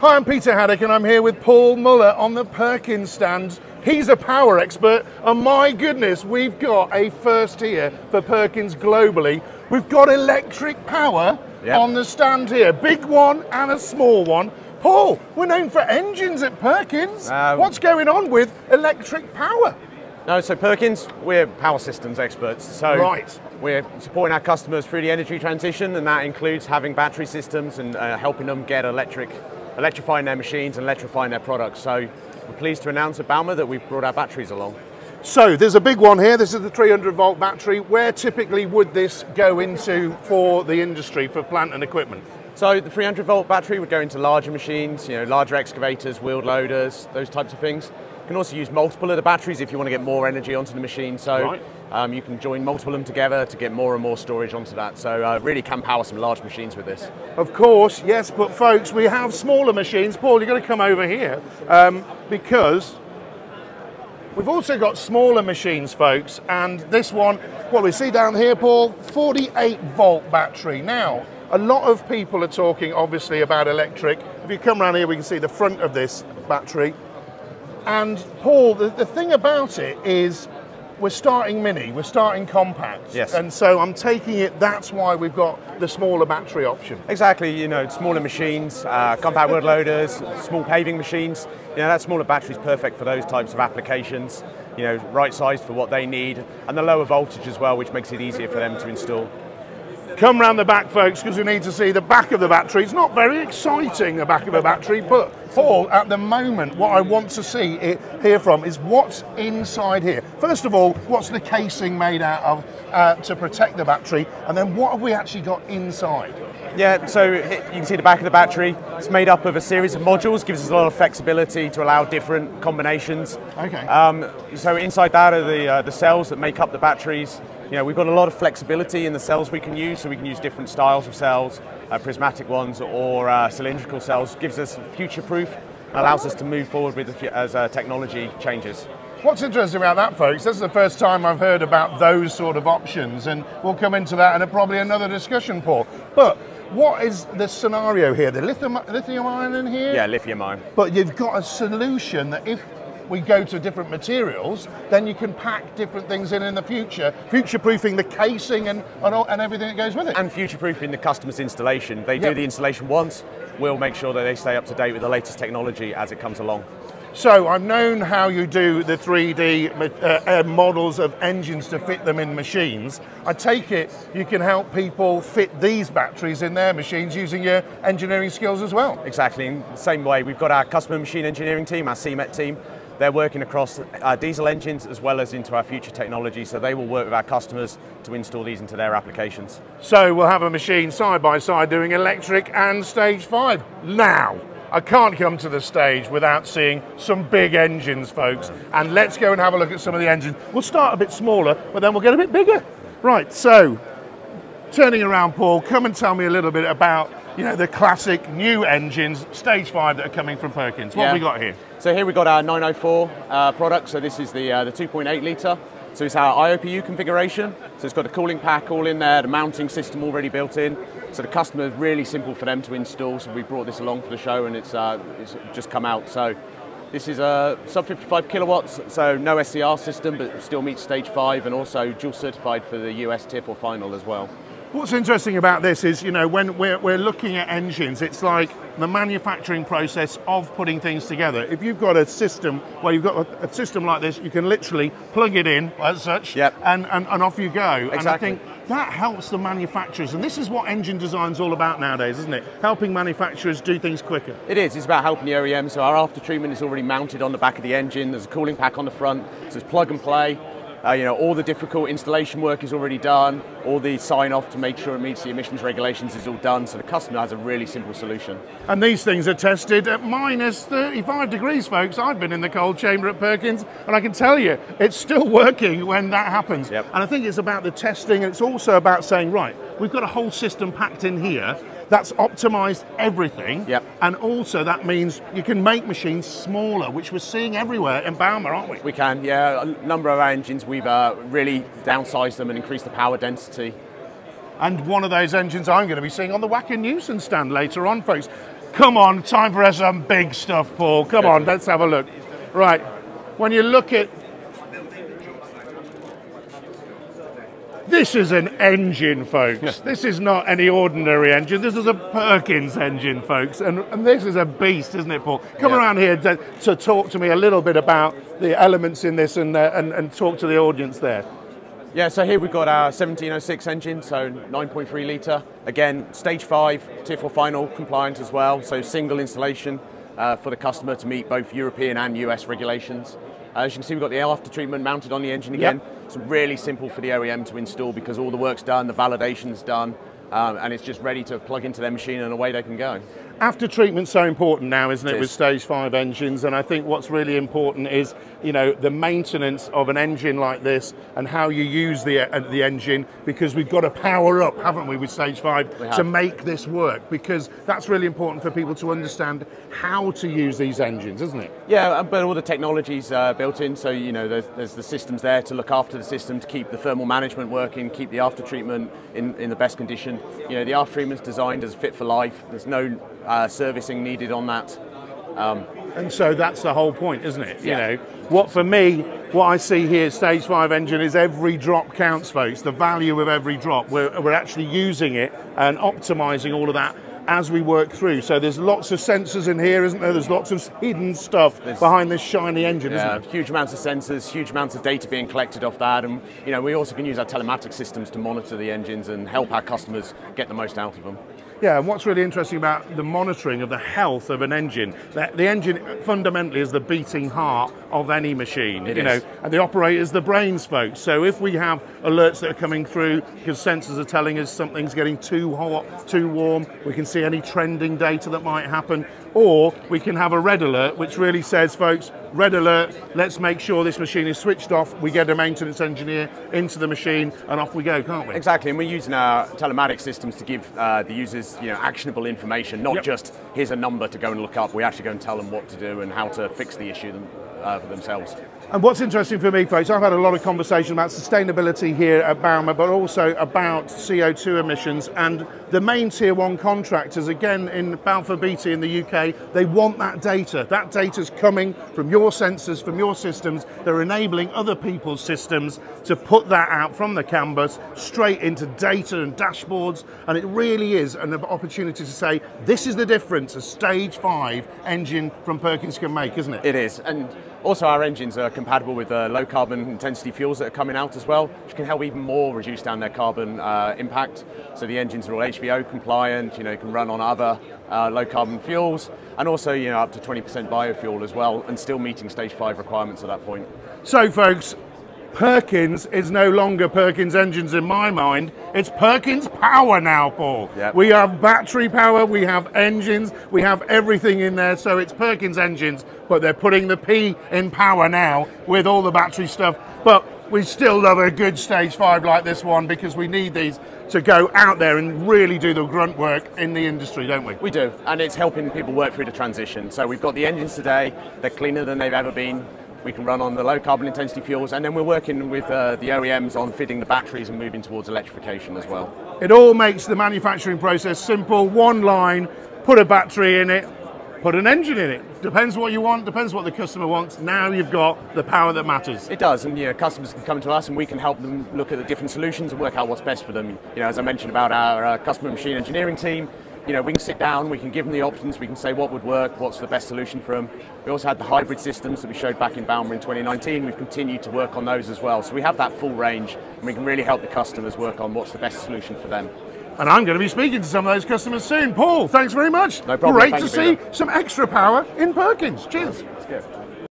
Hi, I'm Peter Haddock and I'm here with Paul Muller on the Perkins stand. He's a power expert and my goodness, we've got a first here for Perkins globally. We've got electric power Yep. on the stand here, big one and a small one. Paul, we're known for engines at Perkins. Uh, What's going on with electric power? No, so Perkins, we're power systems experts. So Right. we're supporting our customers through the energy transition, and that includes having battery systems and uh, helping them get electric, electrifying their machines and electrifying their products. So we're pleased to announce at bauma that we've brought our batteries along. So there's a big one here. This is the 300 volt battery. Where typically would this go into for the industry, for plant and equipment? So the 300 volt battery would go into larger machines, you know, larger excavators, wheeled loaders, those types of things. You can also use multiple of the batteries if you want to get more energy onto the machine. So Right. um, you can join multiple of them together to get more and more storage onto that. So uh, really can power some large machines with this. Of course, yes, but folks, we have smaller machines. Paul, you've got to come over here um, because we've also got smaller machines, folks. And this one, what we see down here, Paul, 48 volt battery. Now, a lot of people are talking obviously about electric. If you come around here, we can see the front of this battery. And Paul, the, the thing about it is we're starting mini, we're starting compact. Yes. And so I'm taking it that's why we've got the smaller battery option. Exactly, you know, smaller machines, uh, compact wheel loaders, small paving machines. You know, that smaller battery is perfect for those types of applications. You know, right sized for what they need, and the lower voltage as well, which makes it easier for them to install. Come round the back, folks, because we need to see the back of the battery. It's not very exciting, the back of a battery, but Paul, at the moment, what I want to see it, hear from is what's inside here. First of all, what's the casing made out of uh, to protect the battery, and then what have we actually got inside? Yeah, so you can see the back of the battery. It's made up of a series of modules, gives us a lot of flexibility to allow different combinations. Okay. Um, so inside that are the uh, the cells that make up the batteries. You know, we've got a lot of flexibility in the cells we can use, so we can use different styles of cells, uh, prismatic ones or uh, cylindrical cells. Gives us future proof, allows us to move forward with as uh, technology changes. What's interesting about that, folks, this is the first time I've heard about those sort of options, and we'll come into that in a, probably another discussion, Paul. But what is the scenario here? The lithium, lithium ion in here? Yeah, lithium ion. But you've got a solution that if we go to different materials, then you can pack different things in in the future, future-proofing the casing and, and, all, and everything that goes with it. and future-proofing the customer's installation. They Yep. do the installation once. We'll make sure that they stay up to date with the latest technology as it comes along. So I've known how you do the 3D uh, uh, models of engines to fit them in machines. I take it you can help people fit these batteries in their machines using your engineering skills as well. Exactly. In the same way, we've got our customer machine engineering team, our CMET team. They're working across our diesel engines as well as into our future technology. So they will work with our customers to install these into their applications. So we'll have a machine side by side doing electric and stage five. Now, I can't come to the stage without seeing some big engines, folks. And let's go and have a look at some of the engines. We'll start a bit smaller, but then we'll get a bit bigger. Right, so turning around, Paul, come and tell me a little bit about you know the classic new engines, stage five that are coming from Perkins. What have we got here? So here we've got our 904 uh, product. So this is the, uh, the 2.8 litre. So it's our IOPU configuration. So it's got a cooling pack all in there, the mounting system already built in. So the customer is really simple for them to install. So we brought this along for the show and it's, uh, it's just come out. So this is a sub 55 kilowatts, so no SCR system, but still meets stage five and also dual certified for the US tier four final as well. What's interesting about this is, you know, when we're, we're looking at engines, it's like the manufacturing process of putting things together. If you've got a system where you've got a, a system like this, you can literally plug it in as such, Yep. and, and, and off you go. And I think that helps the manufacturers, and this is what engine design's all about nowadays, isn't it? Helping manufacturers do things quicker. It is. It's about helping the OEM. So our after treatment is already mounted on the back of the engine. There's a cooling pack on the front. So it's plug and play. Uh, you know, all the difficult installation work is already done. All the sign off to make sure it meets the emissions regulations is all done. So the customer has a really simple solution. And these things are tested at minus 35 degrees, folks. I've been in the cold chamber at Perkins, and I can tell you, it's still working when that happens. Yep. And I think it's about the testing, and it's also about saying, right, we've got a whole system packed in here that's optimized everything. Yep. And also that means you can make machines smaller, which we're seeing everywhere in bauma, aren't we? We can, yeah. A number of our engines, we've uh, really downsized them and increased the power density. And one of those engines I'm going to be seeing on the Wacker Neuson stand later on, folks. Come on, time for some big stuff, Paul. Come on, let's have a look. Right, when you look at This is an engine, folks. This is not any ordinary engine. This is a Perkins engine, folks. And, and this is a beast, isn't it, Paul? Come Yeah. around here to, to talk to me a little bit about the elements in this and, uh, and, and talk to the audience there. Yeah, so here we've got our 1706 engine, so 9.3 litre. Again, stage five, tier four final compliant as well, so single installation uh, for the customer to meet both European and US regulations. Uh, as you can see, we've got the after treatment mounted on the engine again. It's really simple for the OEM to install because all the work's done, the validation's done, um, and it's just ready to plug into their machine and away they can go. After treatment's so important now, isn't it, It with stage five engines? And I think what's really important is, you know, the maintenance of an engine like this and how you use the uh, the engine because we've got to power up, haven't we, with stage five to make this work? Because that's really important for people to understand how to use these engines, isn't it? Yeah, uh, but all the technology's uh, built in, so you know there's, there's the systems there to look after the system, to keep the thermal management working, keep the after treatment in, in the best condition. You know, the after treatment's designed as fit for life. There's no uh, servicing needed on that. And so that's the whole point, isn't it? Yeah. You know, what for me, what I see here, stage five engine is every drop counts, folks. The value of every drop. We're, we're actually using it and optimizing all of that as we work through. So there's lots of sensors in here, isn't there? There's lots of hidden stuff There's- behind this shiny engine, Yeah, isn't it? huge amounts of sensors, huge amounts of data being collected off that, and you know we also can use our telematics systems to monitor the engines and help our customers get the most out of them. Yeah, and what's really interesting about the monitoring of the health of an engine, that the engine fundamentally is the beating heart of any machine, It you is. know, and the operator's the brains, folks. So if we have alerts that are coming through because sensors are telling us something's getting too hot, too warm, we can see any trending data that might happen, or we can have a red alert which really says, folks, red alert, let's make sure this machine is switched off. We get a maintenance engineer into the machine and off we go, can't we? Exactly, and we're using our telematics systems to give uh, the users, you know, actionable information, not Yep. just here's a number to go and look up. We actually go and tell them what to do and how to fix the issue them, uh, for themselves. And what's interesting for me, folks, I've had a lot of conversation about sustainability here at bauma, but also about CO2 emissions. And the main tier one contractors, again in Balfour Beatty in the UK, they want that data. That data's coming from your sensors, from your systems. They're enabling other people's systems to put that out from the CAN bus straight into data and dashboards. And it really is an opportunity to say, this is the difference a stage five engine from Perkins can make, isn't it? It is, and also our engines are compatible with uh, low carbon intensity fuels that are coming out as well, which can help even more reduce down their carbon uh, impact. So the engines are all HVO compliant, you know, can run on other uh, low carbon fuels, and also you know up to 20% biofuel as well, and still meeting stage five requirements at that point. So, folks, Perkins is no longer Perkins engines in my mind. It's Perkins power now, Paul. Yep. We have battery power, we have engines, we have everything in there. So it's Perkins engines, but they're putting the P in power now with all the battery stuff. But we still love a good stage five like this one because we need these to go out there and really do the grunt work in the industry, don't we? We do, and it's helping people work through the transition. So we've got the engines today; they're cleaner than they've ever been. We can run on the low carbon intensity fuels, and then we're working with uh, the OEMs on fitting the batteries and moving towards electrification as well. It all makes the manufacturing process simple. One line, put a battery in it, put an engine in it. Depends what you want, depends what the customer wants. Now you've got the power that matters. It does, and you know, customers can come to us, and we can help them look at the different solutions and work out what's best for them. You know, as I mentioned about our uh, customer machine engineering team, you know, we can sit down, we can give them the options, we can say what would work, what's the best solution for them. We also had the hybrid systems that we showed back in bauma in 2019. We've continued to work on those as well, so we have that full range, and we can really help the customers work on what's the best solution for them. And I'm going to be speaking to some of those customers soon. Paul, thanks very much. No problem. Great Thank to see some extra power in Perkins. Cheers. That's good.